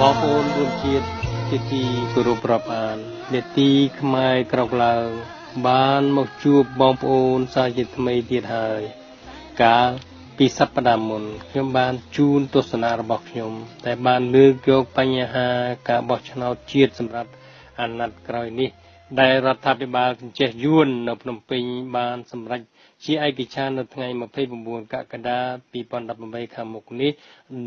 បងប្អូនរួមជាតិជាទីគោរពរាប់អាននេតិខ្មែរក្រោកឡើងបានមកជួបបងប្អូនសាជាថ្មីទៀតហើយកាលពីសប្តាហ៍មុនខ្ញុំបានជូនទស្សនៈរបស់ខ្ញុំ តែបានលើកយកបញ្ហាការបោះឆ្នោតជាតិសម្រាប់អាណត្តិក្រោយនេះ ដែលរដ្ឋាភិបាលកញ្ចេះយួននៅភ្នំពេញបានសម្រេច ជាឯកច្ឆាននៅថ្ងៃ29កក្កដា2018ខាងមុខនេះ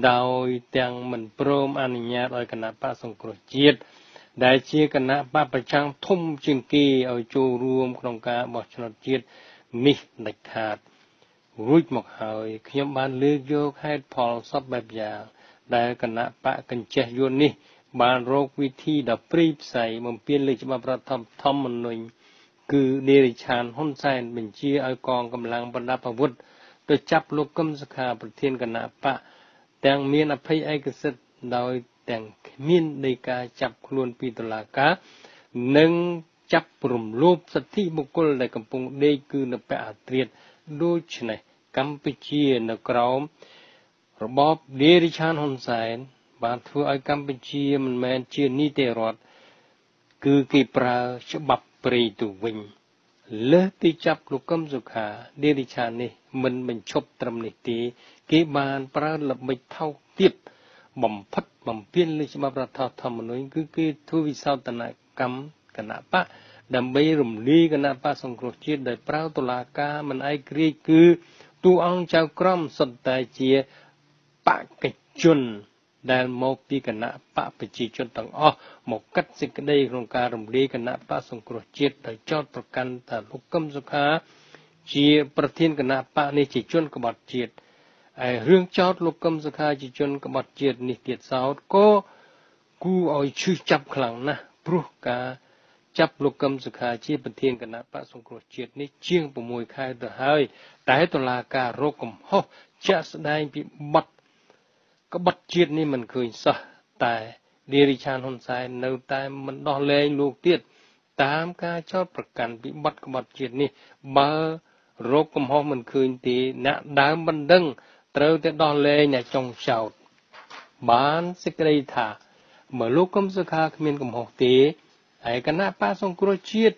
ដោយទាំងមិនព្រមអនុញ្ញាតឲ្យគណៈបកសង្គ្រោះជាតិដែលជាគណៈបកប្រចាំធំជាងគេឲ្យចូលរួមក្នុងការបោះឆ្នោតជាតិនេះដាច់ខាតរួចមកហើយខ្ញុំបានលើកយកហេតុផលសពបែបយ៉ាងដែលគណៈបកកញ្ចេះយួននេះ បានរកវិធីដ៏ព្រីផ្សៃបំពេញលើច្បាប់រដ្ឋធម្មនុញ្ញ គឺនារីឆានហ៊ុនសែនបញ្ជាឲ្យកងកម្លាំងបណ្ដាប់អាវុធទៅចាប់លោកកឹមសុខាប្រធានគណៈបកទាំងមានអភ័យឯកសិទ្ធដោយទាំងគ្មានដីកាចាប់ខ្លួនពីតុលាការនិងចាប់រំលោភសិទ្ធិបុគ្គលដែលកំពុងដេកគឺនៅពាក់អាត្រៀតដូច្នេះកម្ពុជានៅក្រោមរបបនារីឆានហ៊ុនសែនបានធ្វើឲ្យកម្ពុជាមិនមែនជានីតិរដ្ឋគឺគេប្រើច្បាប់ ព្រៃទៅវិញលើសពីចាប់លោកកឹមសុខាដេរិឆាននេះមិនបញ្ឈប់ត្រឹមនេះទេគេបានប្រើល្បិចថោកទាបបំផិតបំពេញលើច្បាប់រដ្ឋធម្មនុញ្ញគឺគេធ្វើវិសោធនកម្មគណៈបកដើម្បីរំលាយគណៈបកសង្គ្រោះជាតិដោយប្រើតុលាការមិនឯករាជ្យគឺទូអង្គចៅក្រមសុទ្ធតែជាបកជន ដែលមកពីគណៈបកប្រជាជនទាំងអស់មកកាត់សេចក្តីក្នុងការរំលាយគណៈបកសង្គ្រោះជាតិដោយចោទប្រកាន់ថាលោកកឹមសុខា ជាប្រធានគណៈបកនេះជាជនក្បត់ជាតិហើយរឿងចោទលោកកឹមសុខាជាជនក្បត់ជាតិនេះទៀតសោតក៏គូឲ្យឈឺចាប់ខ្លាំងណាស់ព្រោះការចាប់លោកកឹមសុខាជាប្រធានគណៈបកសង្គ្រោះជាតិនេះជាង6ខែទៅហើយតែតុលាការរកកំហុសជាក់ស្ដែងពីបទ ក្បត់ជាតិនេះមិនឃើញសោះតែនារីឆានហ៊ុនសែននៅតែមិនដោះលែងលោកទៀតតាមការចោទប្រកាន់ពីបទក្បត់ជាតិនេះ បើរោគកំហុសមិនឃើញទេអ្នកដើមបណ្ដឹងត្រូវតែដោះលែងអ្នកចុងចោតបានសេចក្តីថាបើលោកកឹមសុខាគ្មានកំហុសទេហើយគណៈបកសង្គ្រោះជាតិ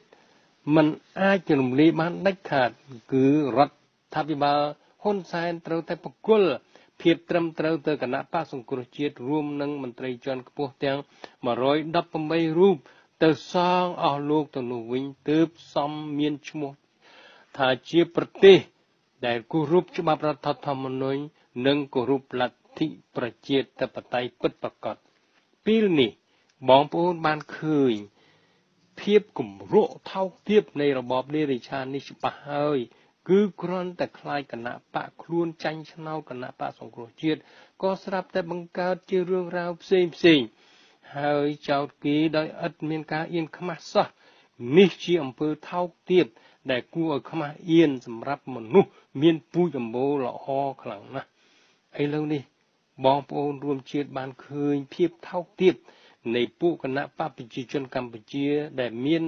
มันអាចរំលាយបានដាច់ខាត គឺរដ្ឋាភិបាលហ៊ុនសែនត្រូវតែបកគល ភាពត្រឹមត្រូវទៅគណៈបកសង្គ្រោះជាតិរួមនឹងមន្ត្រីជាន់ខ្ពស់ទាំង118រូបទៅសងអស់លោកទៅនោះវិញទើបសមមានឈ្មោះថាជាប្រទេស ដែលគោរពច្បាប់រដ្ឋធម្មនុញ្ញនិងគោរពលទ្ធិប្រជាធិបតេយ្យពិតប្រាកដពេលនេះបងប្អូនបានឃើញភាពគំរក់ថោកទាបនៃរបបនារីឆាននេះច្បាស់ហើយ គឺគ្រាន់តែខ្លាចគណៈបកខ្លួនចាញ់ឆ្នោតគណៈបកសង្គ្រោះជាតិក៏ស្រាប់តែបង្កើតជារឿងរ៉ាវផ្សេងផ្សេងហើយចោតគេដោយឥតមានការអៀនខ្មាស់សោះនេះជាអំពើថោកទាបដែលគួរឲ្យខ្មាស់អៀនសម្រាប់មនុស្សមានពូជអម្បូរល្អខ្លាំងណាស់ឥឡូវនេះបងប្អូនរួមជាតិបានឃើញភាពថោកទាបនៃពួកគណៈបព្វជិជនកម្ពុជាដែលមាន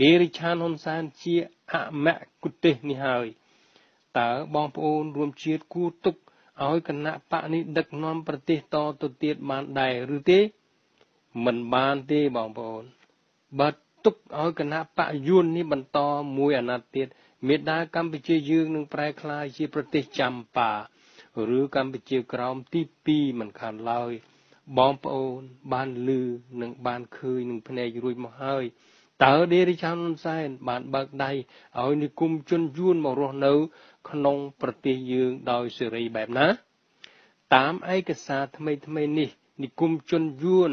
នារីឆានហ៊ុនសែនជាអមគុទេសនេះហើយតើបងប្អូនរួមជាតិគួរទុកឲ្យគណៈបកនេះដឹកនាំប្រទេសតទៅទៀតបានដែរឬទេមិនបានទេបងប្អូនបើទុកឲ្យគណៈបកយួននេះបន្តមួយអាណត្តិទៀតមេដាកម្ពុជាយើងនឹងប្រែក្លាយជាប្រទេសចម្ប៉ាឬកម្ពុជាក្រោមទី2មិនខានឡើយបងប្អូនបានលឺនិងបានឃើញនឹងភ្នែករួចមកហើយ តើដេរីឆានហ៊ុនសែនបានបើកដៃឲ្យនិគមជនយួនមករស់នៅ ក្នុងប្រទេសយើងដោយសេរីបែបណា តាមឯកសារថ្មីថ្មីនេះនិគមជនយួន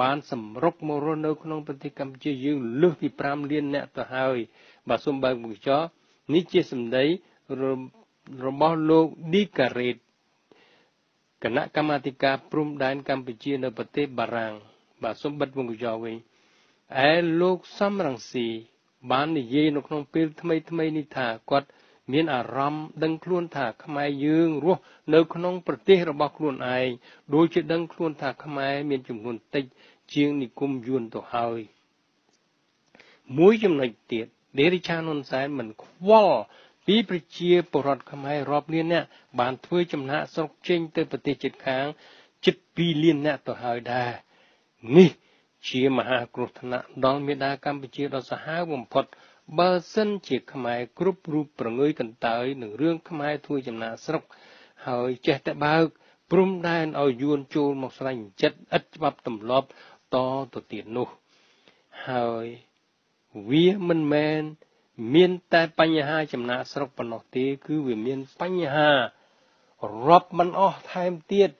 បានសម្រុកមករស់នៅក្នុងប្រទេសកម្ពុជាយើងលើសពី5លានអ្នកទៅហើយបាទសូមបើកមុខចោនេះជាសម្ដីរបស់លោកឌីការ៉េតគណៈកម្មាធិការព្រំដែនកម្ពុជានៅប្រទេសបារាំងបាទសូមបិទមុខចោវិញ ឯលោកសំរងស៊ីបាននិយាយនៅក្នុងពេលថ្មីថ្មីនេះថាគាត់មានអារម្មណ៍ដឹងខ្លួនថាខ្មែរយើងរស់នៅក្នុងប្រទេសរបស់ខ្លួនឯងដូចជាដឹងខ្លួនថាខ្មែរមានចំនួនតិចជាងនិគមយួនទៅហើយមួយចំណុចទៀតដេរិឆានហ៊ុនសែនមិនខ្វល់ពីប្រជាពលរដ្ឋខ្មែររាប់លានអ្នកបានធ្វើចំណាកស្រុកចេញទៅប្រទេសជិតខាងជិត2លានអ្នកទៅហើយដែរនេះ ជាមហាគ្រោះថ្នាក់ដល់មេដាកម្ពុជាដ៏សាហាវបំផុតបើសិនជាខ្មែរគ្រប់រូបប្រងើយកន្តើយនឹងរឿងខ្មែរធ្វើចំណាស្រុក ហើយចេះតែបើកព្រំដែនឲ្យយួនចូលមកស្រាញ់ចិត្តឥតច្បាប់ទម្លាប់តទៅទៀតនោះហើយវាមិនមែនមានតែបញ្ហាចំណាក់ស្រុកប៉ុណ្ណោះទេ គឺវាមានបញ្ហារាប់មិនអស់ថែមទៀត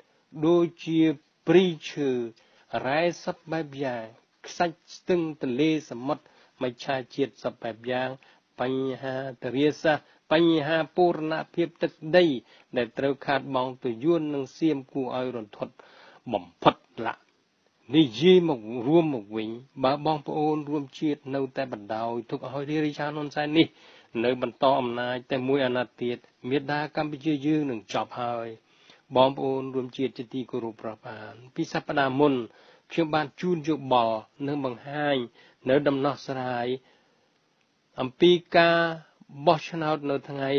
ដូចជាព្រីឈើ រ៉ែសពបែបយ៉ាងខ្សាច់ស្ទឹងទន្លេសមុទ្រមច្ឆាជាតិសពបែបយ៉ាង បញ្ហាទរាសាស្ត្របញ្ហាពូរណភាពទឹកដី ដែលត្រូវខាតបង់ទៅយួននិងសៀមគួរឲ្យរន្ធត់បំផុតឡាក់និយាយមករួមមកវិញបើបងប្អូនរួមជាតិនៅតែបណ្ដោយទុកឲ្យរាជរដ្ឋាភិបាលហ៊ុនសែននេះ នៅបន្តអំណាចតែមួយអាណត្តិទៀតមេដាកម្ពុជាយើងនឹងចប់ហើយ បងប្អូនរួមជាតិជាទីគោរពរាប់អាន ពីសប្តាហ៍មុនខ្ញុំបានជូនយោបល់និងបង្ហាញនៅដំណោះស្រាយអំពីការបោះឆ្នោតនៅថ្ងៃ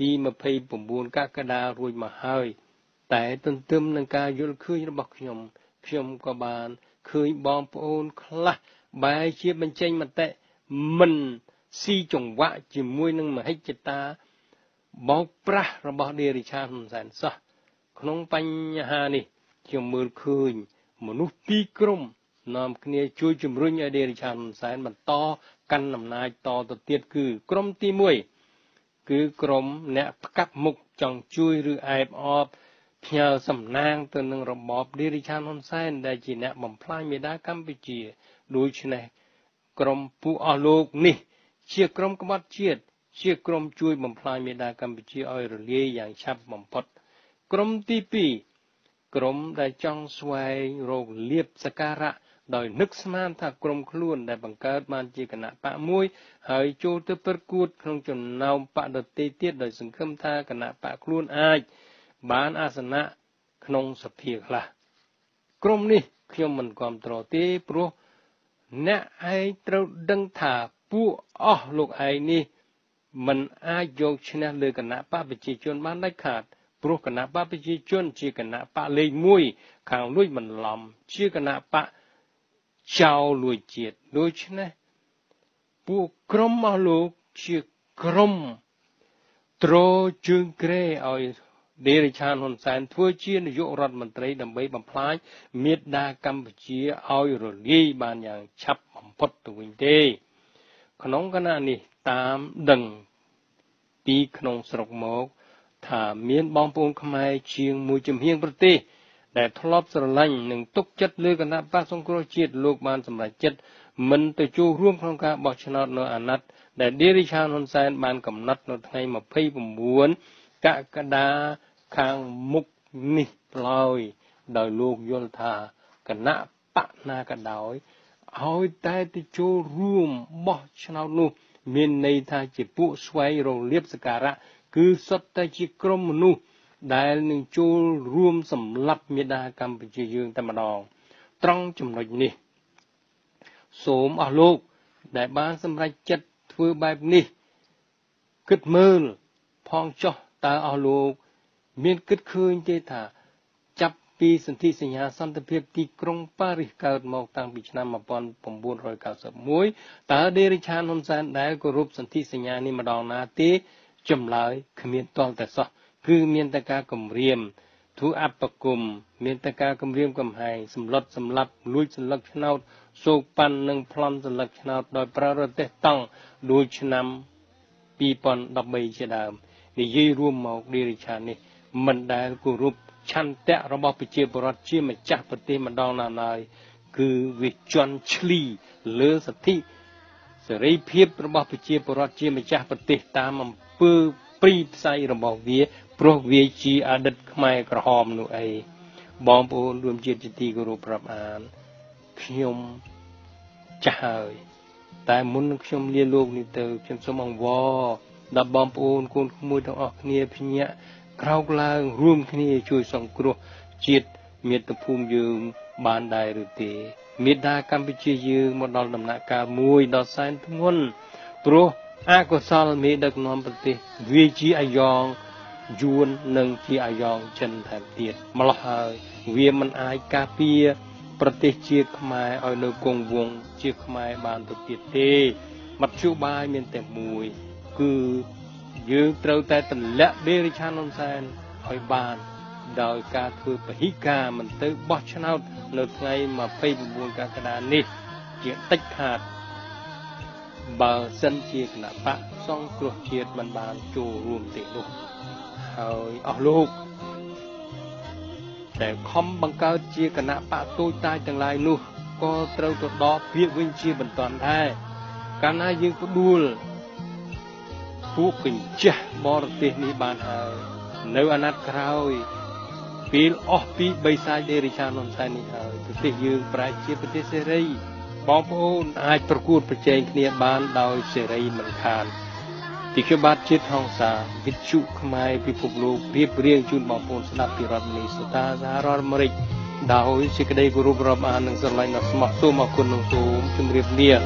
ទី29កក្កដារួចមកហើយ តែទន្ទឹមនឹងការយល់ឃើញរបស់ខ្ញុំ ខ្ញុំក៏បានឃើញបងប្អូនខ្លះបែរជាបញ្ចេញមតិមិនស៊ីចង្វាក់ជាមួយនឹងមហិច្ឆតាបោកប្រាស់របស់ដេរិឆាហ៊ុនសែនសោះ ក្នុងបញ្ហានេះខ្ញុំមើលឃើញ មនុស្សពីរក្រុមនាំគ្នាជួយជំរុញឲ្យដេរិឆាហ៊ុនសែនបន្តកាន់អំណាចតទៅទៀតគឺក្រុមទី1គឺក្រុមអ្នកផ្កាប់មុខចង់ជួយឬអែបអបផ្ញើសំណាងទៅនឹងរបបឌីរិឆានហ៊ុនសែនដែលជាអ្នកបំផ្លាញមេដាកម្ពុជាដូច្នេះក្រុមពួកអស់លោកនេះ ជាក្រុមក្បត់ជាតិជាក្រុមជួយបំផ្លាញមេដាកម្ពុជាឲ្យរលាយយ៉ាងឆាប់បំផុត ក្រុមទី2ក្រុមដែលចង់ស្វែងរកលៀបសការៈដោយនឹកស្មានថាក្រុមខ្លួនដែលបង្កើតបានជាគណៈបកមួយហើយចូលទៅប្រកួតក្នុងចំណោមបកដទៃទៀតដោយសង្ឃឹមថាគណៈបកខ្លួនអាចបានអាសនៈក្នុងសភាខ្លះក្រុមនេះខ្ញុំមិនគ្រប់គ្រងទេព្រោះអ្នកឯងត្រូវដឹងថាពួកអស់លោកឯងនេះมันអាចយកឈ្នះលើគណៈបកប្រជាជនបានដាច់ខាត ព្រោះគណៈបកប្រជាជនជាគណៈបកលេខ1ខាងលួចបន្លំ ជាគណៈបកចោលលួចជាតិដូច្នេះពួកក្រុមអស់លោកជាក្រុមត្រជើងក្រែឲ្យដេរិឆានហ៊ុនសែនធ្វើជានាយករដ្ឋមន្ត្រីដើម្បីបំផ្លាញមេដាកម្ពុជាឲ្យរលាយបានយ៉ាងឆាប់បំផុតទៅវិញទេ ក្នុងគណៈនេះតាមដឹងពីក្នុងស្រុកមក ថាមានបងប្អូនខ្មែរជាងមួយជំហៀងប្រទេសដែលធ្លាប់ស្រឡាញ់និងទុកចិត្តលើគណៈបកសង្គ្រោះជាតិលោកបានសម្រេចចិត្តមិនទៅចូលរួមក្នុងការបោះឆ្នោតនៅអាណត្តិដែលឌីរីឆានហ៊ុនសែនបានកំណត់នៅថ្ងៃ29កក្កដាខាងមុខនេះឡើយដោយលោកយល់ថាគណៈបកណាក៏ដោយឲ្យតែទៅចូលរួមបោះឆ្នោតនោះ មានន័យថាជាពួកស្វែងរកលៀបសការៈ គឺសុទ្ធតែជាក្រុមមនុស្សដែលនឹងចូលរួមសម្លាប់មេដាកម្ពុជាយើងតែម្ដងត្រង់ចំណុចនេះ សូមអស់លោក ដែលបានសម្រេចចិត្តធ្វើបែបនេះគិតមើលផងចោះតើអស់លោក មានគិតឃើញទេថាចាប់ពីសន្ធិសញ្ញាសន្តិភាពទីក្រុងប៉ារីសកើតមកតាំងពីឆ្នាំ1991តើដេរិឆានហ៊ុនសែនដែលគោរពសន្ធិសញ្ញានេះម្ដងណាទេ ចម្លើយគ្មានតលតែសោះគឺមានតែការគម្រាមធ្វើអបគុំមានតែការគម្រាមកំហែងសម្លុតសម្លាប់លួចសន្លឹកឆ្នោតសោកប៉ាន់និងប្លន់សន្លឹកឆ្នោតដោយប្រើរទេះតង់ដូចឆ្នាំ2013ជាដើមនិយាយរួមមកឌីរិឆាននេះមិនដែលគោរពឆន្ទៈរបស់ប្រជាពលរដ្ឋជាម្ចាស់ប្រទេសម្ដងណាឡើយគឺវាជន់ឈ្លីលើសិទ្ធិសេរីភាពរបស់ប្រជាពលរដ្ឋជាម្ចាស់ប្រទេសតាមអំ ពើព្រីផ្សៃរបស់វា ព្រោះវាជាអតីតខ្មែរក្រហមនោះអីបងប្អូនរួមជាតិជាទីគោរពប្រាប់អានខ្ញុំចាស់ហើយតែមុននឹងខ្ញុំលាលោកនេះទៅខ្ញុំសូមអង្វរដល់បងប្អូនកូនក្មួយទាំងអស់គ្នាភ្ញាក់ក្រោកឡើង រួមគ្នាជួយសង្គ្រោះជាតិមាតុភូមិយើងបានដែរឬទេមេដាកម្ពុជាយើងមកដល់ដំណាក់កាលមួយដ៏សែនធ្ងន់ព្រោះ អកុសលមេដឹកនាំប្រទេសវាជាអាយ៉ងយួននិងជាអាយ៉ងចិនថែមទៀតម្លោះហើយ វាមិនអាចការពារប្រទេសជាតិខ្មែរឲ្យនៅគង់វង្សជាខ្មែរបានទៅទៀតទេមធ្យោបាយមានតែមួយ គឺយើងត្រូវតែទម្លាក់បេរិឆានហ៊ុនសែនឲ្យបានដោយការធ្វើពហិការមិនទៅបោះឆ្នោត នៅថ្ងៃ29កក្កដានេះជាតិចខាត បើសិនជាគណៈបកសង្គ្រោះជាតិមិនបានចូលរួមទេនោះហើយអស់លោកតែខំបង្កើតជាគណៈបកទូចតាចទាំងឡាយនោះក៏ត្រូវទៅដកពាក្យវិញជាបន្តដែរកាលណាយើងផ្ដួលពួកកញ្ចាស់បរទេសនេះបានហើយនៅអាណត្តិក្រោយពេលអស់ពីបីសាយដេរិឆានហ៊ុនសែននេះហើយប្រទេសយើងប្រែជាប្រទេសសេរី បងប្អូនអាចប្រកួតប្រជែងគ្នាបានដោយសេរីមិនខានពីខ្ញុំបាទជាតិហងសាវិទ្យុខ្មែរពិភពលោករៀបរៀងជូនបងប្អូនស្ដាប់ពីរដ្ឋនីសូតាសហរដ្ឋអាមេរិកដោយសេចក្តីគោរពរាប់អាននិងស្រឡាញ់ដ៏ស្មោះសូមអរគុណនិងសូមជម្រាបលាស្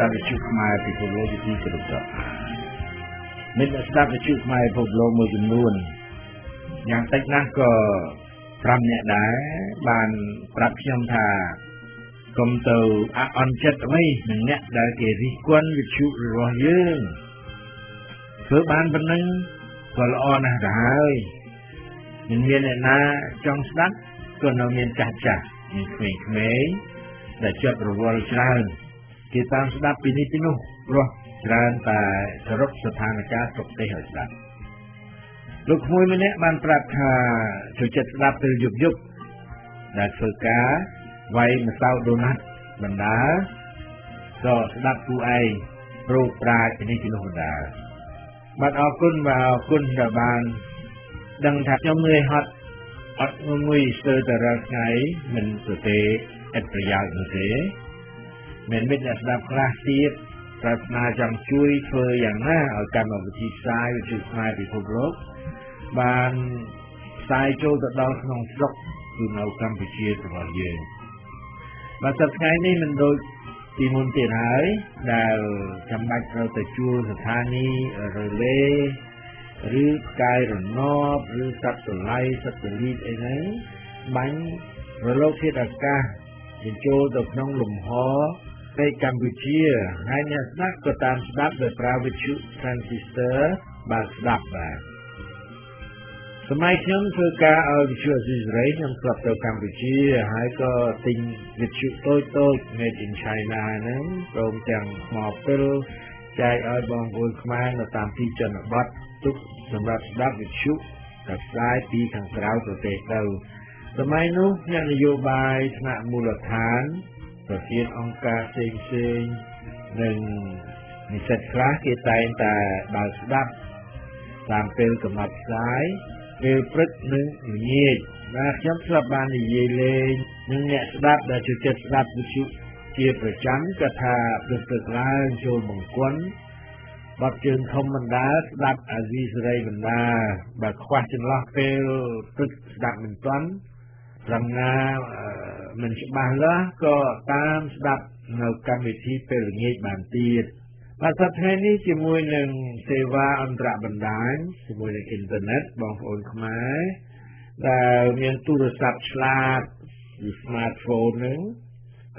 ដាប់វិទ្យុខ្មែរពិភពលោកជាទីគោរពរាប់មានស្ដាប់វិទ្យុខ្មែរពិភពលោកមួយចំនួនយ៉ាងតិចណាស់ក៏5នាក់ដែរបានប្រាប់ខ្ញុំថា កុំទៅអអន់ចិត្តអ្វីនឹងអ្នកដែលគេរិះគន់វិទ្យុរបស់យើងធ្វើបានប៉ុណ្ណឹងក៏ល្អណាស់ទៅហើយមិនមានអ្នកណាចង់ស្ដាប់ក៏នៅមានចាស់ចាស់មានក្មេងៗដែលចិត្តរវល់ច្រើនគេតាមស្ដាប់ពីនេះពីនោះព្រោះច្រើនតែសរុបស្ថានភាពទុកទេឲ្យស្ដាប់លោកក្មួយម្នាក់បានប្រាប់ថាចូលចិត្តស្ដាប់ពេលយប់យប់ដែលធ្វើការ វាយម្សៅដូណាត់បណ្ដាក៏ស្ដាប់គូឯងប្រូប្រាជ្ញនេះពីនោះបណ្ដាបាទអរគុណបាទអរគុណដែលបានដឹងថាខ្ញុំនឿយហត់អត់ងុយស្ទើរតែរាល់ថ្ងៃមិនទៅទេឥតប្រយោជន៍នោះទេមានមិត្តអ្នកស្ដាប់ខ្លះទៀតប្រាថ្នាចង់ជួយធ្វើយ៉ាងណាឲ្យកម្មវិធីផ្សាយវិទ្យុខ្មែរពិភពលោកបានផ្សាយចូលទៅដល់ក្នុងស្រុកគឺនៅកម្ពុជារបស់យើង បាទសប្តាហ៍នេះមិនដូចពីមុនទៀតហើយដែលចាំបាច់ត្រូវទៅជួលស្ថានីយ៍រលេឬផ្កាយរណបឬសត្វសលៃសត្វលីតអីហ្នឹងបាញ់រលកធាតុអាកាសបញ្ចូលទៅក្នុងលំហនៃកម្ពុជាហើយអ្នកស្ដាប់ក៏តាមស្ដាប់ដោយប្រើវិទ្យុ transistor បានស្ដាប់បាទ សម័យខ្ញុំធ្វើការឲ្យវិទ្យុអស៊ីសេរីខ្ញុំស្រាប់ទៅកម្ពុជាហើយក៏ទិញវិទ្យុតូចតូច made in China ហ្នឹងព្រមទាំងថ្មពិលចែកឲ្យបងប្អូនខ្មែរនៅតាមទីជនបទទុកសម្រាប់ស្ដាប់វិទ្យុដែលផ្សាយពីខាងក្រៅប្រទេសទៅសម័យនោះអ្នកនយោបាយថ្នាក់មូលដ្ឋានប្រធានអង្គការផ្សេងផ្សេងនិងនិស្សិតខ្លះគេតែងតែបើកស្ដាប់តាមពេលកំណត់ផ្សាយ ពេលព្រឹកនិងល្ងាចបាទខ្ញុំធ្លាប់បាននិយាយលេងនឹងអ្នកស្ដាប់ដែលចូលចិត្តស្ដាប់វិទ្យុជាប្រចាំក៏ថាព្រឹកព្រឹកឡើងចូលបង្គន់បាត់ជើងធំបណ្ដាស្ដាប់អាស៊ីសេរីបណ្ដាបើខ្វះចន្លោះពេលព្រឹកស្ដាប់មិនទាន់រំងាមិនច្បាស់លាស់ក៏តាមស្ដាប់នៅកម្មវិធីពេលល្ងាចបានទៀត បាទសប្តាហ៍នេះជាមួយនឹងសេវាអន្តរបណ្ដាញជាមួយនឹងអ៊ីនធឺណិតបងប្អូនខ្មែរដែលមានទូរស័ព្ទឆ្លាតឬ smartphone ហ្នឹង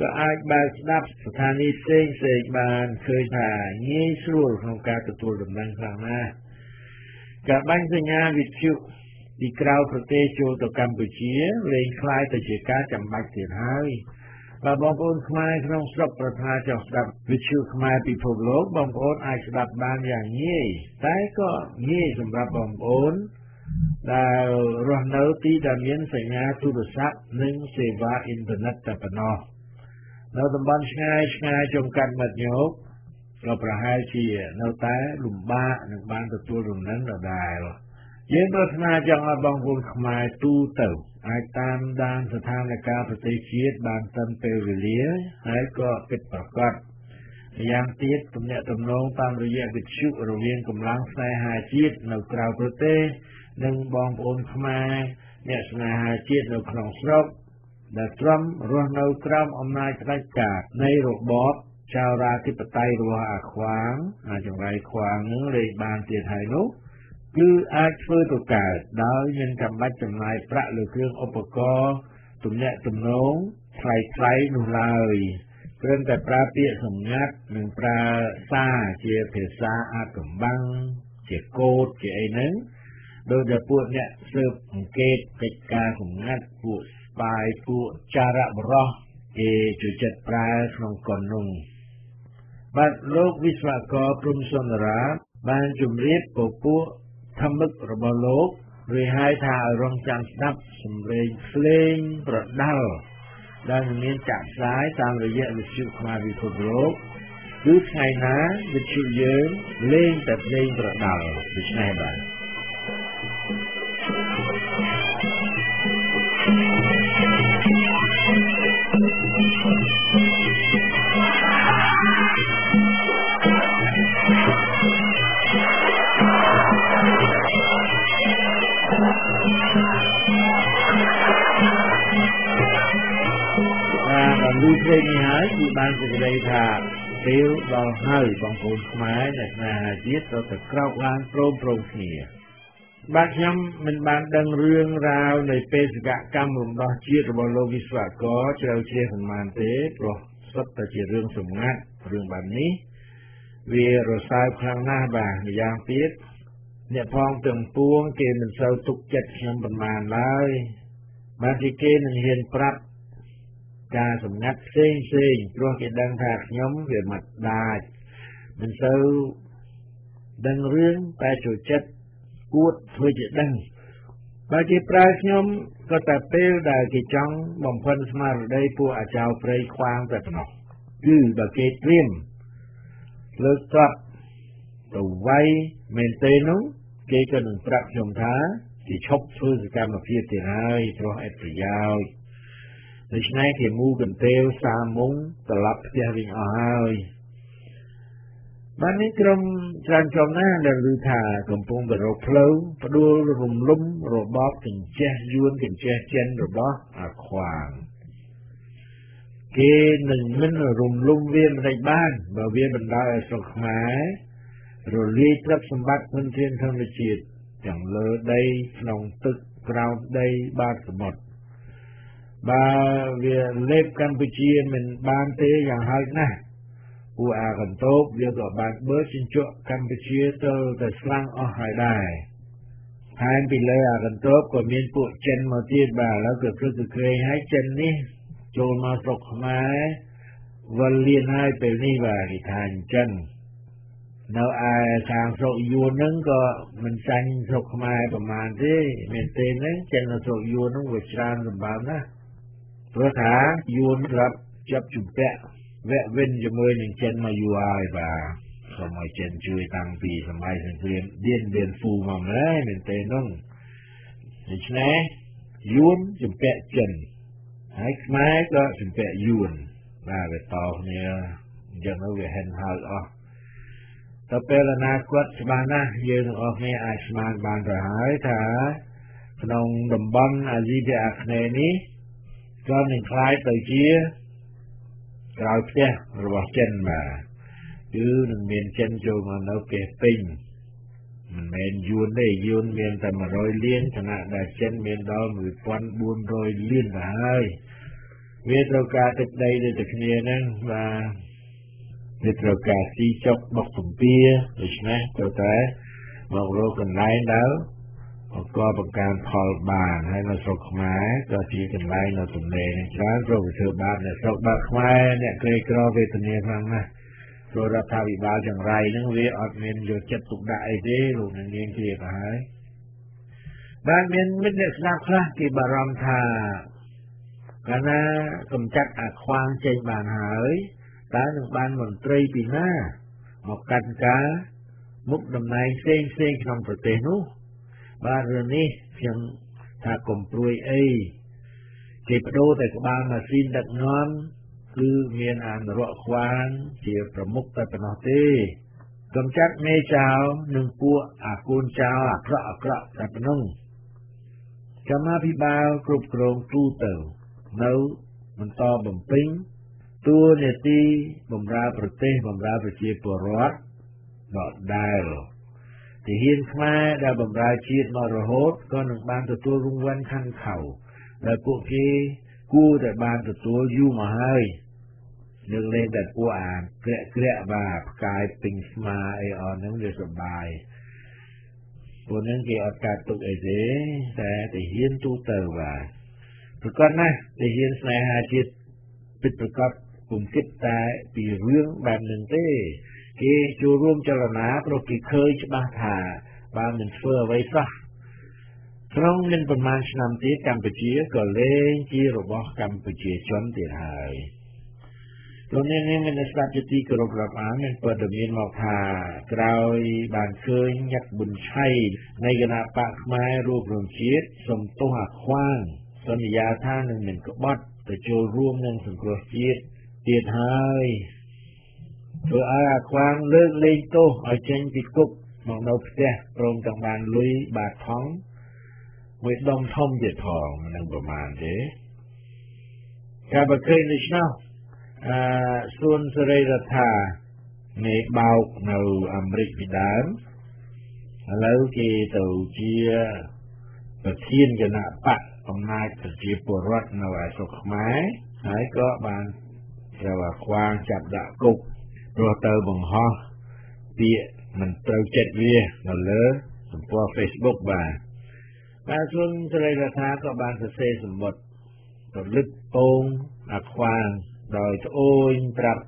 ក៏អាចបើកស្ដាប់ស្ថានីយ៍ផ្សេងផ្សេងបានឃើញថាងាយស្រួលក្នុងការទទួលដំណឹងខ្លាំងណាស់ការបាញ់សញ្ញាវិទ្យុពីក្រៅប្រទេសចូលទៅកម្ពុជាលែងคล้ายទៅជាការចាំបាច់ទៀតហើយ បើបងប្អូនខ្មែរក្នុងស្រុកប្រាថ្នាចង់ស្ដាប់វិទ្យុខ្មែរពិភពលោកបងប្អូនអាចស្ដាប់បានយ៉ាងងាយតែក៏ងាយសម្រាប់បងប្អូនដែលរស់នៅទីដែលមានសញ្ញាទូរស័ព្ទនិងសេវាអ៊ីនធឺណិតតែប៉ុណ្ណោះនៅតំបន់ឆ្ងាយឆ្ងាយចំកាត់មាត់ញោកក៏ប្រហែលជានៅតែលំបាកនឹងបានទទួលរំលឹងដដែលយើងប្រាថ្នាចង់ឲ្យបងប្អូនខ្មែរទូទៅ អាចតាមដានស្ថានភាពប្រទេសជាតិបានត្រឹមពេលវេលាហើយក៏ពិតប្រាកដម្យ៉ាងទៀតទំនាក់ទំនងតាមរយៈវិទ្យុរវាងកម្លាំងស្នេហាជាតិនៅក្រៅប្រទេសនិងបងប្អូនខ្មែរអ្នកស្នេហាជាតិនៅក្នុងស្រុកដែលទ្រាំរស់នៅក្រោមអំណាចផ្ដាច់ការនៃរបបចៅរាធិបតេយ្យរបស់អាខ្វាងអាចង្រៃខ្វាងនឹងលេខបានទៀតហើយនោះ គឺអាចធ្វើទៅកើតដោយមិនចាំបាច់ចំណាយប្រាក់លើគ្រឿងឧបករណ៍ទំនាក់ទំនងថ្លៃថ្លៃនោះឡើយគ្រាន់តែប្រើពាក្យសម្ងាត់និងប្រើសារជាភាសាអាថ៌កំបាំងជាកូដជាអីហ្នឹងដោយតែពួកអ្នកស៊ើបអង្កេតកិច្ចការសម្ងាត់ពួកស្បាយពួកចារៈបរោះគេជួយចិត្តប្រើក្នុងកននោះបាទលោកវិស្វករព្រំសុនរាបានជម្រាបពពួក ធម្មឹករបស់លោកឬហៅថារងចាំស្ដាប់សំឡេងភ្លេងប្រដាល់ដែលមានចាក់ផ្សាយតាមរយៈវិទ្យុខ្មែរពិភពលោកគឺថ្ងៃណាវិទ្យុយើងលេងតែភ្លេងប្រដាល់ដូច្នេះបាទ ព្រេងនេះហើយគឺបានសេចក្តីថាពេលដល់ហើយបងប្អូនខ្មែរអ្នកស្នេហាជាតិត្រូវតែក្រោកឡើងព្រមព្រំគ្នាបាទខ្ញុំមិនបានដឹងរឿងរ៉ាវនៃបេសកកម្មរំដោះជាតិរបស់លោកវិស្វករជ្រៅជ្រះប៉ុន្មានទេព្រោះសុទ្ធតែជារឿងសម្ងាត់រឿងបែបនេះវារសើបខ្លាំងណាស់បាទម្យ៉ាងទៀតអ្នកផងទាំងពួងគេមិនសូវទុកចិត្តខ្ញុំប៉ុន្មានឡើយបាទជាគេនឹងហ៊ានប្រាប់ ការសម្ងាត់ផ្សេងផ្សេងព្រោះគេដឹងថាខ្ញុំវាមិនដាច់មិនសូវដឹងរឿងតែចូលចិត្តគួតធ្វើជាដឹងបើគេប្រើខ្ញុំក៏តែពេលដែលគេចង់បំផិនស្មារតីពួកអាចោព្រៃខ្វាងតែប៉ុណ្ណោះគឺបើគេត្រៀមលើកតបទៅវាយមែនទេនោះគេក៏នឹងប្រាប់ខ្ញុំថាគេឈប់ធ្វើសកម្មភាពទៀតហើយព្រោះអត្ថប្រយោជន៍ ដូច្នេះគេមូកន្ទេវសាមុងត្រឡប់ផ្ទះវិញអស់ហើយបាននេះក្រុមច្រើនក្រុមណាដែលឮថាកំពុងទៅរកផ្លូវផ្ដួលរំលំរបបកញ្ចេះយួនកញ្ចេះចិនរបស់អាខ្វាងគេនឹងមិនរំលំវាមិនដេចបានបើវាបណ្ដោយឲ្យស្រុកខ្មែររលាយទ្រព្យសម្បត្តិធនធានធម្មជាតិទាំងលើដីក្នុងទឹកក្រោមដីបាតសមុទ្រ បើវាលេបកម្ពុជាមិនបានទេយ៉ាងហោចណាស់ពួកអាកន្តោបវាក៏បានបើជញ្ជក់កម្ពុជាទៅតែស្លាំងអស់ហើយដែរហើយពីលើអាកន្តោបក៏មានពួកចិនមកទៀតបាទឥឡូវក៏ព្រឹកទៅក្រែងហើយចិននេះចូលមកស្រុកខ្មែរវល់លៀនហើយពេលនេះបាទគេថាអញ្ចឹងនៅឯខាងស្រុកយួនហ្នឹងក៏មិនចាញ់ស្រុកខ្មែរប្រហែលទេមែនទេហ្នឹងចិននៅស្រុកយួនហ្នឹងវាច្រើនសម្បើមណាស់ ព្រោះថាយួនស្រាប់ចាប់ជំពាក់វគ្គវិនជាមួយនឹងចិនមកយូរហើយបាទសូមឲ្យចិនជួយតាំងពីសម័យសង្គ្រាមឌៀនឌៀនហ្វូមកម្ល៉េះមែនទេនោះដូច្នេះយួនជំពាក់ចិនហើយខ្មែរក៏ជំពាក់យួនបាទវាតគ្នាអញ្ចឹងទៅវាហិនហោចអស់ទៅពេលអនាគតច្បាស់ណាស់យើងទាំងអស់គ្នាអាចស្មានបានទៅហើយថាក្នុងតំបន់អាស៊ីភាគអាគ្នេយ៍នេះ ក៏នឹងคล้ายទៅជាក្រោយផ្ទះរបស់ចិនបាទគឺនឹងមានចិនចូលមកនៅផ្ទះពេញមិនមែនយួនទេយួនមានតែ100លានខណៈដែលចិនមានដល់1400លានទៅហើយវាត្រូវការទឹកដីដូចតែគ្នាហ្នឹងបាទវាត្រូវការទីចុកបុកសំពីដូច្នេះត្រូវតែមករកកន្លែងដែល បង្កបង្កើនផលបានហើយនៅស្រុកខ្មែរក៏ជាកន្លែងនៅទំនេរនេះច្រើនព្រោះវាធ្វើបាបអ្នកស្រុកបាត់ខ្មែរអ្នកក្រីក្រវេទនាខ្លាំងណាស់ព្រោះរដ្ឋាភិបាលចង្រៃហ្នឹងវាអត់មានយកចិត្តទុកដាក់អីទេលោកអ្នកនាងជ្រាបហើយបានមានមិត្តអ្នកស្ដាប់ខ្លះគេបារម្ភថាកាលណាកំចាត់អាខ្វាងចេញបានហើយតើនឹងបានមន្ត្រីពីណាមកកាត់ការមុខតំណែងផ្សេងផ្សេងក្នុងប្រទេសនោះ បាទរឿងនេះខ្ញុំថាកុំព្រួយអីគេបដូរតែក្បាលម៉ាស៊ីនដឹកនាំគឺមានអានរកខ្វាងជាប្រមុខតែប៉ុណ្ណោះទេកំចាត់មេចៅនិងពួកអាកូនចៅអាក្រក់អាក្រក់តែប៉ុណ្ណឹងកម្មាភិបាលគ្រប់គ្រងទូទៅនៅបន្តបំពេញតួនាទីបម្រើប្រទេសបម្រើប្រជាពលរដ្ឋដដែល ទាហានខ្មែរដែលបម្រើជាតិមករហូតក៏នឹងបានទទួលរង្វាន់ខាន់ខៅដែលពួកគេគួរតែបានទទួលយូរមកហើយលើកលែងតែពួកអាក្រាក់ក្រាក់បាទផ្កាយពេញស្មាអីអស់ហ្នឹងវាសុបាយពួកហ្នឹងគេអត់កាត់ទុកអីទេតែទៅហ៊ានទូទៅបាទប្រកបណាស់ទៅហ៊ានស្នេហាជាតិពិតប្រកបពុំគិតតែពីរឿងបែបហ្នឹងទេ គេចូលរួមចលនាព្រោះគេឃើញច្បាស់ថាបើមិនធ្វើអ្វីសោះក្នុងមិនប្រមាណឆ្នាំទៀតកម្ពុជាក៏លែងជារបស់កម្ពុជាជនទៀតហើយលោកអ្នកនាងមានស្ដាប់ជាទីគោរពរាប់អានមានព័ត៌មានមកថាក្រោយបានឃើញញ៉ាត់ប៊ុនឆៃនៃគណៈបកខ្មែររួបរងជាតិសំទោសអាខ្វាងសន្យាថានឹងមិនក្បត់ទៅចូលរួមនឹងសង្គ្រោះជាតិទៀតហើយ ធ្វើឲ្យអាខ្វាងលើកលែងទោសឲ្យចេញពីគុកមកនៅផ្ទះព្រមទាំងបានលុយបាតថងមួយដុំធំទៀតផងមិនប្រមាណទេកាលបើឃើញដូច្នោះអឺសួនសេរីរដ្ឋានៃបោកនៅអាមេរិកពីដើមឥឡូវគេទៅជាប្រធានគណៈបកអំណាចប្រជាពលរដ្ឋនៅឯស្រុកខ្មែរហើយក៏បានត្រូវអាខ្វាងចាប់ដាក់គុក ព្រោះទៅបង្ហោះពាក្យមិនត្រូវចិត្តវានៅលើទំព័រ Facebook បាទបាទជួនសេរីរដ្ឋាក៏បានសរសេរសម្បត្តិរលឹកពងអាខ្វាងដោយត្អូញប្រាប់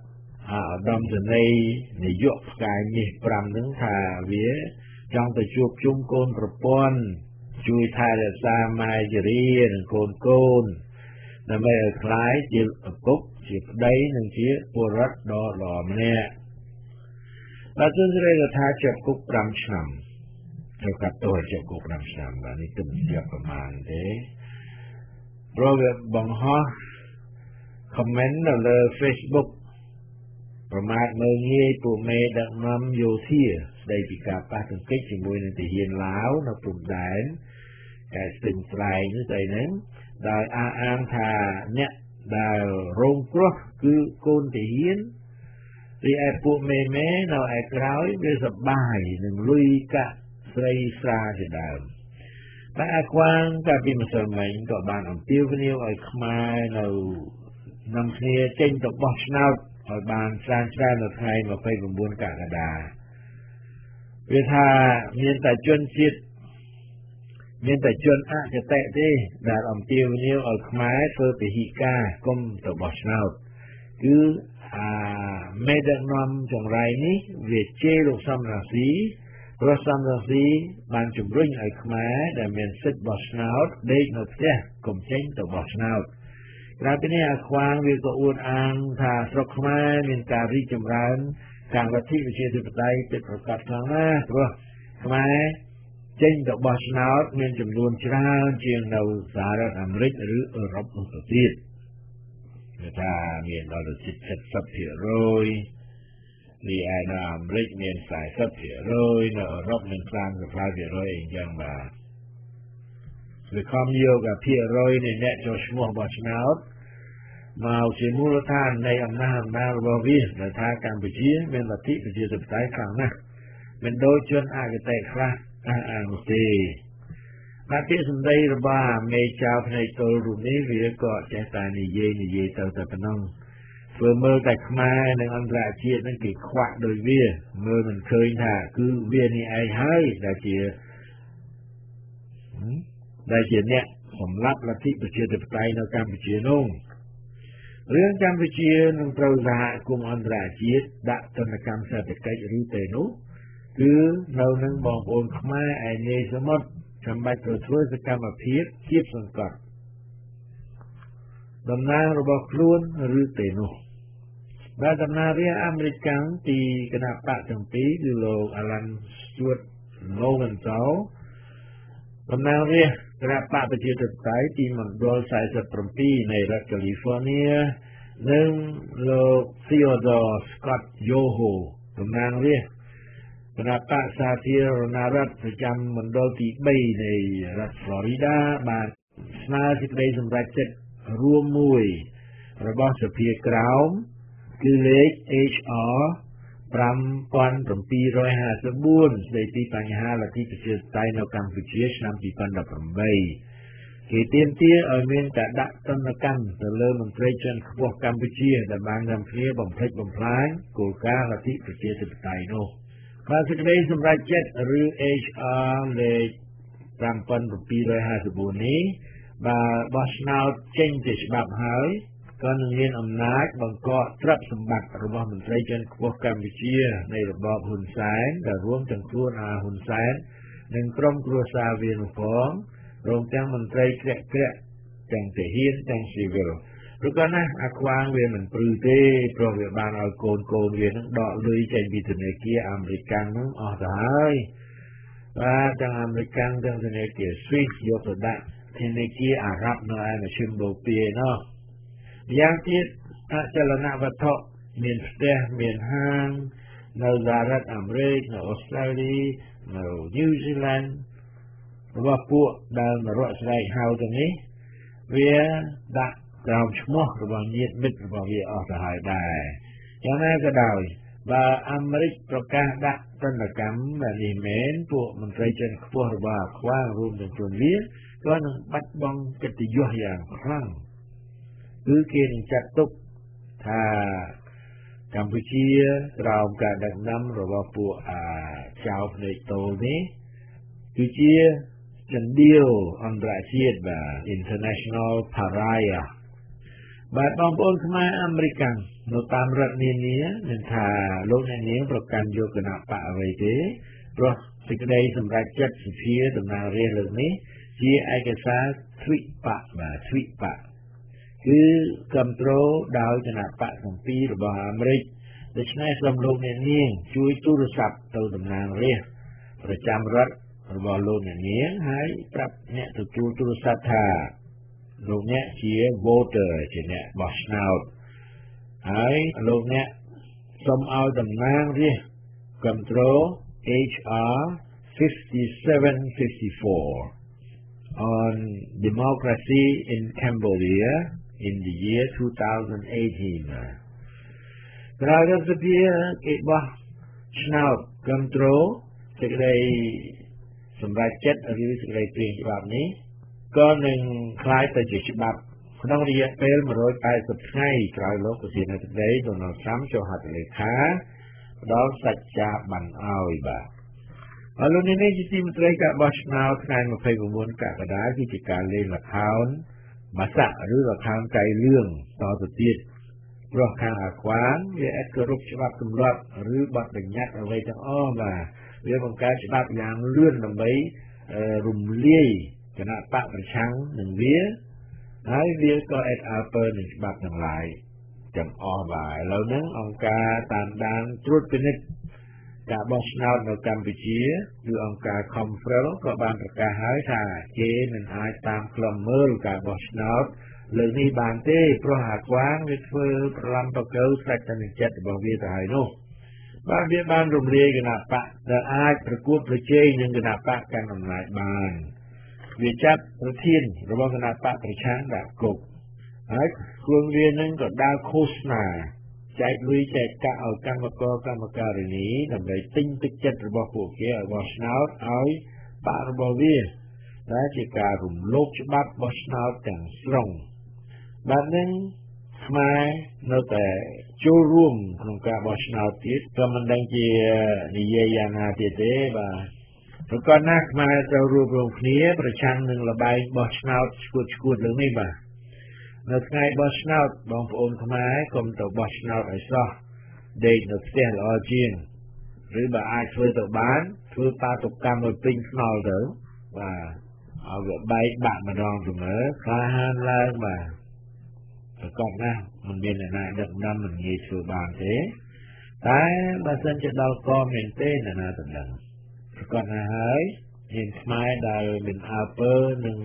អាឧត្តមសេនីយ៍នាយកផ្កាយមាស5នឹងថាវាចង់ទៅជួបជុំកូនប្រពន្ធជួយថែរក្សាម៉ែជរានិងកូនកូនដើម្បីឲ្យคล้ายជាឪពុក ជាប្តីនិងជាពលរដ្ឋដ៏ល្អម្នាក់បាទទោះជារដ្ឋាជាប់គុក5ឆ្នាំត្រូវកាត់ទោសជាប់គុក5ឆ្នាំបាទនេះគិតជាប្រមាណទេព្រោះវាបង្ហោះ comment នៅលើ Facebook ប្រមាថមើលងាយពួកមេដឹកនាំយោធាស្ដីពីការប៉ះទង្គិចជាមួយនឹងទាហានឡាវនៅព្រំដែនតែស្ទឹងត្រែងនេះស្អីហ្នឹងដោយអះអាងថាអ្នក ដែលរងគ្រោះគឺកូនទាហានរីឯពួកមេមេនៅឯក្រោយវាសបាយនឹងលុយកាក់ស្រីស្រាជាដើមតែអាខ្វាងកាលពីម្សិលមិញក៏បានអំពាវនាវឲ្យខ្មែរនៅនាំគ្នាចេញទៅបោះឆ្នោតឲ្យបានច្រើនច្រើននៅថ្ងៃ29កក្កដាវាថាមានតែជនជាតិ មានតែជនអកតេទេដែលអំពាវនាវឲ្យខ្មែរធ្វើពហិការគុំទៅបោះឆ្នោតគឺអាមេដឹកនាំចង្រៃនេះវាជេរលោកសំរាស៊ីព្រោះសំរាស៊ីបានជំរុញឲ្យខ្មែរដែលមានសិទ្ធិបោះឆ្នោតដេកនៅផ្ទះកុំចេញទៅបោះឆ្នោតក្រៅពីនេះអាខ្វាងវាក៏អួតអាងថាស្រុកខ្មែរមានការរីកចម្រើនខាងលទ្ធិប្រជាធិបតេយ្យពិតប្រាកដខ្លាំងណាស់ព្រោះខ្មែរ ចេញទៅបោះឆ្នោតមានចំនួនច្រើនជាងនៅសហរដ្ឋអាមេរិកឬអឺរ៉ុបនោះទៅទៀតគឺថាមានដល់ទៅ70%នេះឯនៅអាមេរិកមាន40%នៅអឺរ៉ុបមាន35%អីចឹងបាទវាខំយកអាភាគរយនៃអ្នកចូលឈ្មោះបោះឆ្នោតមកជាមូលដ្ឋាននៃអំណាចអំណាចរបស់វាដែលថាកម្ពុជាមានលទ្ធិប្រជាធិបតេយ្យខ្លាំងណាស់មិនដូចជនអកតេខ្លះ អះអាងទេបាទពាក្យសម្ដីរបស់មេចៅផ្នែកទល់រូបនេះវាក៏ចេះតែនិយាយនិយាយទៅតែប៉ុណ្ណឹងធ្វើមើលតែខ្មែរនិងអន្តរជាតិនឹងគេខ្វាក់ដោយវាមើលមិនឃើញថាគឺវានេះឯងហើយដែលជាដែលជាអ្នកសម្លាប់លទ្ធិប្រជាធិបតេយ្យនៅកម្ពុជានោះរឿងកម្ពុជានឹងត្រូវសហគមន៍អន្តរជាតិដាក់ទណ្ឌកម្មសេដ្ឋកិច្ចឬទេនោះ គឺនៅនឹងបងប្អូនខ្មែរឯនេសមុទ្រចាំបាច់ត្រូវធ្វើសកម្មភាពជាសង្កត់តំណាងរបស់ខ្លួនឬទេនោះដែលតំណាងរាជអាមេរិកកាំងពីគណៈបកទាំងពីរគឺលោក Alan Stewart Lowenthal តំណាងរាជគណៈបកប្រជាធិបតេយ្យទីមណ្ឌល47នៃរដ្ឋកាលីហ្វ័រញ៉ានិងលោក Theodore Scott Yoho តំណាងរាជ គណៈបកសាធារណរដ្ឋប្រចាំមណ្ឌលទី3នៃរដ្ឋ Florida បានស្នើសេចក្តីសម្រេចចិត្តរួមមួយរបស់សភាក្រោមគឺលេខ HR 5754ស្ដីពីបញ្ហាលទ្ធិប្រជាធិបតេយ្យនៅកម្ពុជាឆ្នាំ2018គេទាមទារឲ្យមានការដាក់ទណ្ឌកម្មទៅលើមន្ត្រីជាន់ខ្ពស់កម្ពុជាដែលបាននាំគ្នាបំផ្លិចបំផ្លាញគោលការណ៍លទ្ធិប្រជាធិបតេយ្យនោះ បាទសេចក្តីសម្រេចចិត្តឬ HR លេខ5754នេះបាទបោះឆ្នោតចេញជាច្បាប់ហើយក៏នឹងមានអំណាចបង្កកទ្រព្យសម្បត្តិរបស់មន្ត្រីជាន់ខ្ពស់កម្ពុជានៃរបបហ៊ុនសែនដែលរួមទាំងខ្លួនអាហ៊ុនសែននិងក្រុមគ្រួសារវានោះផងរួមទាំងមន្ត្រីក្រាក់ក្រាក់ទាំងទាហានទាំងស៊ីវិល ឬក៏ណាអាខ្វាងវាមិនព្រឺទេព្រោះវាបានឲ្យកូនកូនវានឹងដកលុយចេញពីធនាគារអាមេរិកហ្នឹងអស់ទៅហើយបាទទាំងអាមេរិកទាំងធនាគារ Swiss យកទៅដាក់ធនាគារអារ៉ាប់នៅឯមជ្ឈិមបូព៌ានោះយ៉ាងទៀតអចលនវត្ថុមានផ្ទះមានហាងនៅសហរដ្ឋអាមេរិកនៅអូស្ត្រាលីនៅញូហ្សេឡង់របស់ពួកដែលនរកស្រែកហៅទៅនេះវាដាក់ ក្រោមឈ្មោះរបស់ញាតិមិត្តរបស់វាអស់ទៅហើយដែរយ៉ាងណាក៏ដោយបើអាមេរិកប្រកាសដាក់ទណ្ឌកម្មដែលនេះមែនពួកមន្ត្រីជាន់ខ្ពស់របស់អាខ្វារួមទាំងខ្លួនវាក៏នឹងបាត់បង់កិត្តិយសយ៉ាងខ្លាំងគឺគេនឹងចាត់ទុកថាកម្ពុជាក្រោមការដឹកនាំរបស់ពួកអាចៅភ្នែកតូលនេះគឺជាចន្ទាវអន្តរជាតិបាទ International Pariah បាទបងប្អូនខ្មែរអាមេរិកនៅតាមរដ្ឋនានានឹងថាលោកអ្នកនាងប្រកាន់យកគណៈបកអ្វីទេព្រោះសេចក្តីសម្រេចចិត្តសភាតំណាងរាស្ត្រលើកនេះជាឯកសារទ្វិបកបាទទ្វិបកគឺគ្រប់គ្រងដោយគណៈបកទាំងពីររបស់អាមេរិកដូច្នេះសូមលោកអ្នកនាងជួយទូរស័ព្ទទៅតំណាងរាស្ត្រប្រចាំរដ្ឋរបស់លោកអ្នកនាងហើយប្រាប់អ្នកទទួលទូរស័ព្ទថា លោកអ្នកជា voter ជាអ្នកបោះឆ្នោតហើយលោកអ្នកសូមឲ្យតំណាងរាស្ត្រ control HR 5754 on democracy in Cambodia in the year 2018 ក្រៅរដ្ឋសភាគេបោះឆ្នោត control សេចក្តីសម្រាប់ចិត្តឬសេចក្តីព្រៀងច្បាប់នេះ ក៏នឹងคล้ายទៅជាច្បាប់ក្នុងរយៈពេល180ថ្ងៃក្រោយលោកប្រធានាធិបតី Donald Trump ចុះហត្ថលេខាផ្ដល់សច្ចាប័នឲ្យបាទអរលោកនេះជាទីមន្ត្រីការបោះឆ្នោតថ្ងៃ29កក្កដាគឺជាការលេងល្ខោនបាសាក់ឬល្ខោនកៃលឿងតទៅទៀតព្រោះខាងអាខ្វាងវាអត់គោរពច្បាប់ទម្លាប់ឬបទបញ្ញត្តិអ្វីទាំងអស់បាទវាបង្កើតច្បាប់យ៉ាងលឿនដើម្បីរំលាយ គណៈបកប្រឆាំងនឹងវាហើយវាក៏អេតអើពើនឹងច្បាប់ទាំងឡាយទាំងអស់បាទឥឡូវហ្នឹងអង្គការតាមដានត្រួតពិនិត្យការបោះឆ្នោតនៅកម្ពុជាគឺអង្គការ Confrel ក៏បានប្រកាសហើយថាគេមិនអាចតាមខ្លំមើលការបោះឆ្នោតលើនេះបានទេព្រោះអាខ្វាងវាធ្វើប្រឡំបកើស្រេចតែនឹងចិត្តរបស់វាទៅហើយនោះបាទវាបានរំលាយគណៈបកដែលអាចប្រកួតប្រជែងនឹងគណៈបកកាន់អំណាចបាន វាចាប់ប្រធានរបស់គណៈបកប្រឆាំងដាក់គុកហើយខ្លួនវានឹងក៏ដើរឃោសនាចែកលុយចែកកាក់ឲ្យកម្មករកម្មការិនីដើម្បីទិញទឹកចិត្តរបស់ពួកគេឲ្យបោះឆ្នោតឲ្យបករបស់វាដែលជាការរំលោភច្បាប់បោះឆ្នោតទាំងស្រុងបាទនឹងខ្មែរនៅតែចូលរួមក្នុងការបោះឆ្នោតទៀតក៏មិនដឹងជានិយាយយ៉ាងណាទៀតទេបាទ ប្រកបណាស់ខ្មែរត្រូវរួបរวมគ្នាប្រឆាំងនឹងលបែងបោះឆ្នោតឈួតឈួតលើនេះបាទនៅថ្ងៃបោះឆ្នោតបងប្អូនខ្មែរកុំទៅបោះឆ្នោតឲ្យសោះដេកនៅផ្ទះល្អជាងឬបើអាចធ្វើទៅបានធ្វើបាតុកម្មឲ្យពេញខ្នល់ទៅបាទឲ្យវាបែកបាក់ម្ដងទៅមើលក្លាហានឡើងបាទប្រកបណាស់មិនមានអ្នកណាដឹកនាំមិនងាយធ្វើបានទេតែបើសិនជាដល់កមែនទេអ្នកណាទៅដឹង ប្រកបណាស់ហើយមានខ្មែរដែលមានអើពើនឹង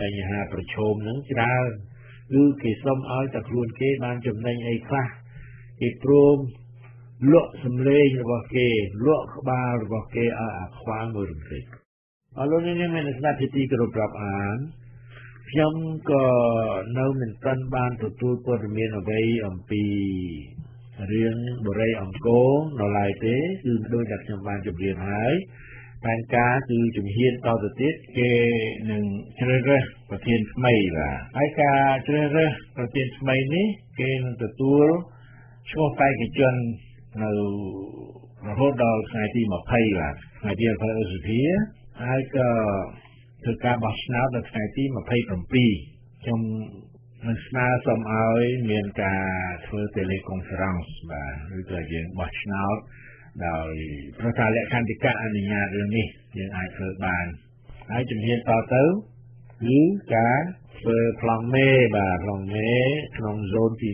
បញ្ហាប្រឈមនឹងច្រើនគឺគេសុំឲ្យតែខ្លួនគេបានចំណេញអីខ្លះគេព្រមលក់សម្លេងរបស់គេលក់ក្បាលរបស់គេឲ្យអាខ្វាងមួយរំពេចអរលោកនេះមានស្ដាប់ពីទីគោរពរាប់អានខ្ញុំក៏នៅមិនទាន់បានទទួលព័ត៌មានអ្វីអំពីរឿងបរិយអង្គរនៅឡើយទេគឺដូចតែខ្ញុំបានជម្រាបហើយ ផែនការគឺជំហានតទៅទៀតគេនឹងជ្រើសរើសប្រធានថ្មីបាទហើយការជ្រើសរើសប្រធានថ្មីនេះគេនឹងទទួលឈ្មោះបេក្ខជននៅរហូតដល់ថ្ងៃទី20បាទថ្ងៃទី20ឧសភាហើយក៏ធ្វើការបោះឆ្នោតនៅថ្ងៃទី27ខ្ញុំនឹងស្នើសុំឲ្យមានការធ្វើ teleconference បាទឬក៏យើងបោះឆ្នោត ដោយប្រថាលក្ខន្តិកៈអនុញ្ញាតរឿងនេះយើងអាចធ្វើបានហើយជំហានតទៅគឺការធ្វើប្លង់មេបាទប្លង់មេក្នុងហ្សូនទី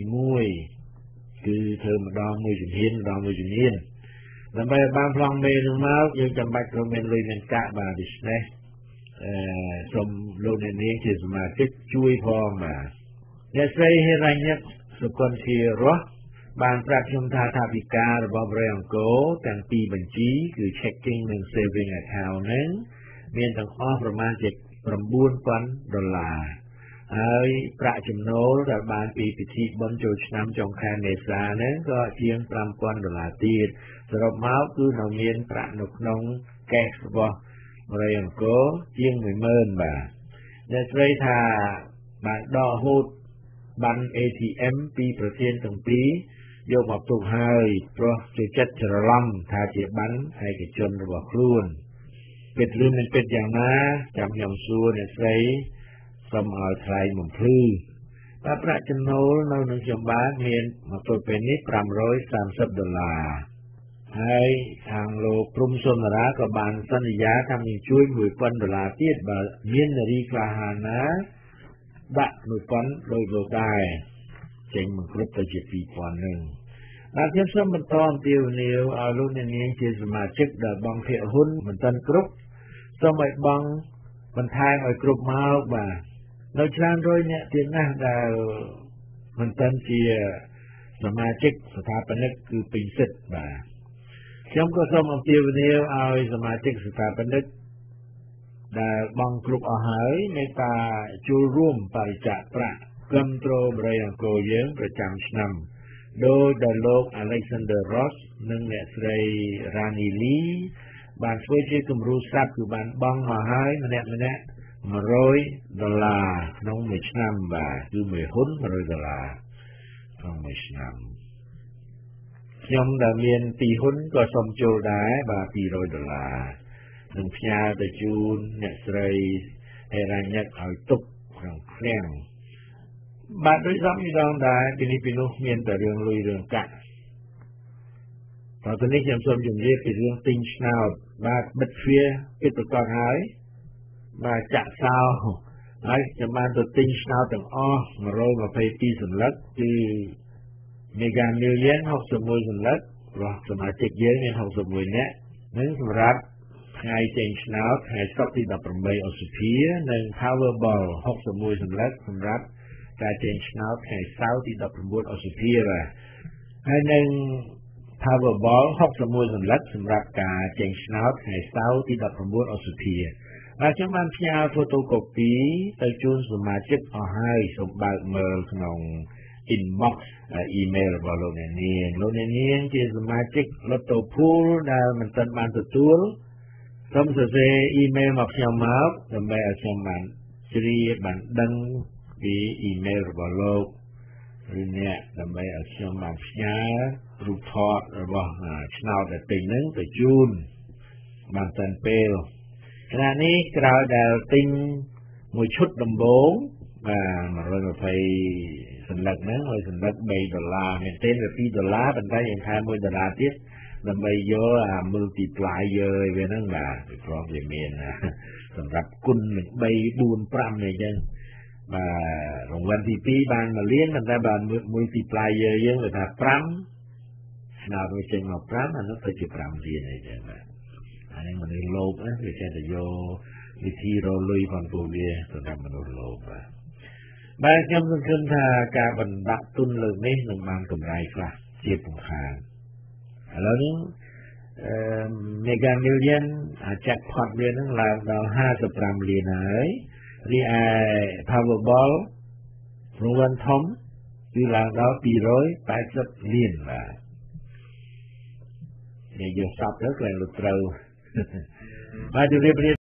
1គឺធ្វើម្ដងមួយជំហានម្ដងមួយជំហានដើម្បីឲ្យបានប្លង់មេនោះមកយើងចាំបាច់ត្រូវមានលុយមានកាក់បាទដូច្នេះអឺសូមលោកអ្នកនាងជាសមាជិកជួយផងបាទអ្នកស្រីហេរញ្ញិតសុគន្ធារស់ បានប្រាប់ខ្ញុំថាថាវិការរបស់ប្រេអង្គរទាំងពីរបញ្ជីគឺ checking និង saving account ហ្នឹងមានទាំងអស់ប្រមាណជា9000ដុល្លារហើយប្រាក់ចំណូលដែលបានពីពិធីបុណ្យចូលឆ្នាំចុងខែមេសាហ្នឹងក៏ជាង5000ដុល្លារទៀតសរុបមកគឺនៅមានប្រាក់នៅក្នុងកេសរបស់រៃអង្គរជាង10000បាទអ្នកស្រីថាបានដកហូតបាន ATM ពីប្រធានទាំងពីរ យកមកទុកហើយព្រោះជាចិត្តច្រឡំថាជាបានឯកជនរបស់ខ្លួនពិតឬមិនពិតយ៉ាងណាចាំខ្ញុំសួរអ្នកស្រីសូមឲ្យថ្លែងបំភ្លឺតែប្រាក់ចំណូលនៅនឹងខ្ញុំបានមានមកទល់ពេលនេះ530ដុល្លារហើយខាងលោកព្រំសុនរាក៏បានសន្យាថានឹងជួយ1000ដុល្លារទៀតបើមាននារីក្លាហានណាដាក់1000ដោយលោកដែរ ចេញមកគ្រប់ទៅជា2000នឹងបាទខ្ញុំសូមបន្តអំពាវនាវឲ្យលោកអ្នកនាងជាសមាជិកដែលបងភាគហ៊ុនមិនទាន់គ្រប់សូមឲ្យបងបន្ថែមឲ្យគ្រប់មកបាទនៅច្រើនរយអ្នកទៀតណាស់ដែលមិនទាន់ជាសមាជិកស្ថាបនិកគឺពេញសិទ្ធបាទខ្ញុំក៏សូមអំពាវនាវឲ្យសមាជិកស្ថាបនិកដែលបងគ្រប់អស់ហើយមេត្តាចូលរួមបរិច្ចាគប្រាក់ គ្រប់គ្រងបរិយអង្គរយើងប្រចាំឆ្នាំដោយដែលលោក Alexander Ross និងអ្នកស្រី Rani Lee បានធ្វើជាគំរូស្រាប់គឺបានបង់មកហើយម្នាក់ម្នាក់100ដុល្លារក្នុងមួយឆ្នាំបាទគឺមួយហ៊ុន100ដុល្លារក្នុងមួយឆ្នាំខ្ញុំដែលមានពីរហ៊ុនក៏សូមចូលដែរបាទ200ដុល្លារនឹងផ្ញើទៅជូនអ្នកស្រីហេរញ្ញិតឲ្យទុកក្នុងឃ្លាំង បាទដូចសំម្ដងដែរពីនេះពីនោះមានតែរឿងលុយរឿងកាក់តទៅនេះខ្ញុំសូមជម្រាបពីរឿងទិញឆ្នោតបាទបិទទ្វារពិតប្រកបហើយបាទចាក់សោហើយខ្ញុំបានទៅទិញឆ្នោតទាំងអស់122សន្លឹកគឺ Mega Million 61សន្លឹកព្រោះសមាជិកយើងមាន61នាក់នឹងសម្រាប់ថ្ងៃចេញឆ្នោតថ្ងៃសុក្រទី18ឧសភា និង Powerball 61សន្លឹកសម្រាប់ ការចេញឆ្នោតថ្ងៃសៅរ៍ទី19ឧសភាបាទហើយនឹង Powerball 61សន្លឹកសម្រាប់ការចេញឆ្នោតថ្ងៃសៅរ៍ទី19ឧសភាបាទខ្ញុំបានផ្ញើ photocopy ទៅជូនសមាជិកអស់ហើយសូមបើកមើលក្នុង inbox email របស់លោកអ្នកនាងលោកអ្នកនាងជាសមាជិក Lotto Pool ដែលមិនទាន់បានទទួលសូមសរសេរ email មកខ្ញុំមកដើម្បីឲ្យខ្ញុំបានជ្រាបបានដឹង ពីអ៊ីមែលរបស់លោកឬអ្នកដើម្បីឲ្យខ្ញុំបានផ្ញើរូបថតរបស់ឆ្នោតដែលទិញហ្នឹងទៅជូនបានតាន់ពេលខណៈនេះក្រោយដែលទិញមួយឈុតដំបូងបាទ120សន្លឹកហ្នឹងហើយសន្លឹក3ដុល្លារមែនទេវា2ដុល្លារប៉ុន្តែយើងថែម1ដុល្លារទៀតដើម្បីយកអា multiplier វាហ្នឹងបាទពីព្រោះវាមានសម្រាប់គុណនឹង3 4 5នេះអញ្ចឹង បាទរង្វាន់ទី2បាន1លានប៉ុន្តែបាន multiplier យើងវាថា5ស្នាទៅចេញមក5អានោះទៅជា5លានអីចឹងបាទអានេះមនុស្សលោភណាវាចេះតែយកវិធីរលុយផងពួកវាសម្រាប់មនុស្សលោភបាទបាទខ្ញុំសង្ឃឹមថាការបណ្ដាក់ទុនលើកនេះនឹងបានកម្រៃខ្លះជាពំខានឥឡូវនេះអឺ Mega Million អា jackpot វានឹងឡើងដល់55លានហើយ រីឯ Powerball រង្វាន់ធំគឺឡើងដល់280លានបាទនិយាយសពទៅក្លែងលុត្រូវបាទជម្រាបលា